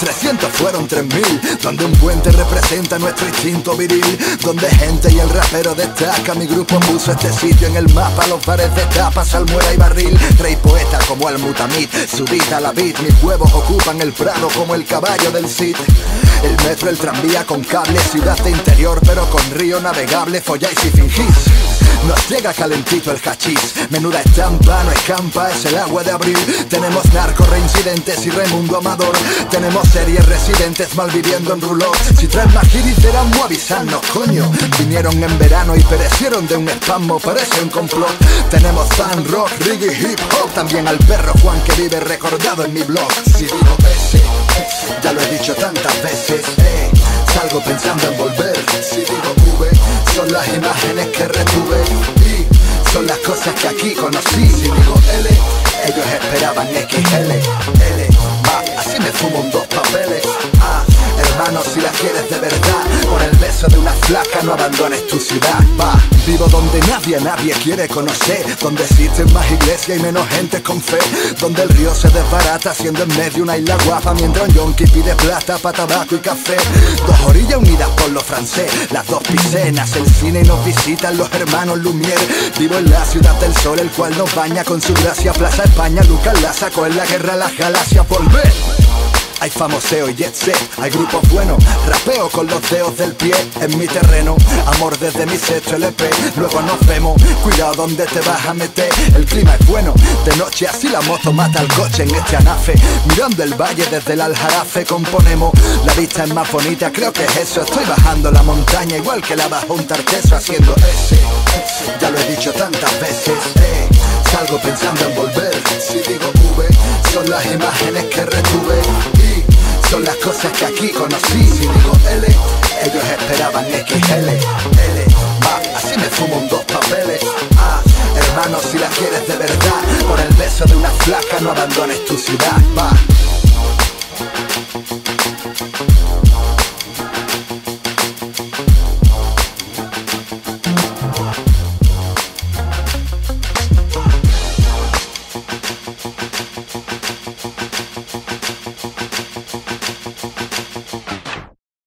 Vivo donde los 300 fueron 3000 Donde un puente representa nuestro instinto viril Donde gente y el rapero destaca. Mi grupo puso este sitio en el mapa Los bares de tapa, salmuera y barril. Rey poeta como el mutamit Subida la beat, mis huevos ocupan el prado Como el caballo del Cid. El metro, el tranvía con cable Ciudad de interior pero con río navegable Folláis y fingís nos llega calentito el hachís. Menuda estampa, no escampa, es el agua de abril. Tenemos narco, reincidentes y Raimundo Amador. Tenemos series residentes malviviendo en rulot Si traen magiri serán muy avisarnos, coño. Vinieron en verano y perecieron de un espasmo, parece un complot. Tenemos fan, rock, reggae, hip hop También al perro Juan que vive recordado en mi blog. Si digo ese, ya lo he dicho tantas veces eh, Salgo pensando en volver que aquí conocí. Si digo L, ellos esperaban XL L, va, así me fumo un dos papeles. Ah, hermano, si la quieres de verdad Por el beso de una flaca no abandones tu ciudad. Va, vivo donde nadie nadie quiere conocer Donde existen más iglesias y menos gente con fe Donde el río se desbarata siendo en medio una isla guapa Mientras un yonki pide plata para tabaco y café. Dos orillas unidas Las dos picenas, el cine y nos visitan los hermanos Lumière. Vivo en la ciudad del sol, el cual nos baña con su gracia. Plaza España, Lucas la sacó en la guerra las galaxias Volver hay famoseo y jet set, hay grupos buenos. Rapeo con los dedos del pie en mi terreno. Amor desde mi sexto LP Luego nos vemos, cuidado donde te vas a meter. El clima es bueno, de noche así la moto mata al coche en este anafe. Mirando el valle desde el aljarafe componemos. La vista es más bonita, creo que es eso. Estoy bajando la montaña igual que la bajo un tarteso haciendo ese. Ya lo he dicho tantas veces, eh, Salgo pensando en volver. Si digo V, son las imágenes que retuve son las cosas que aquí conocí. Si digo L, ellos esperaban XL L, va, así me fumo un dos papeles. Ah, hermano, si la quieres de verdad Por el beso de una flaca no abandones tu ciudad Va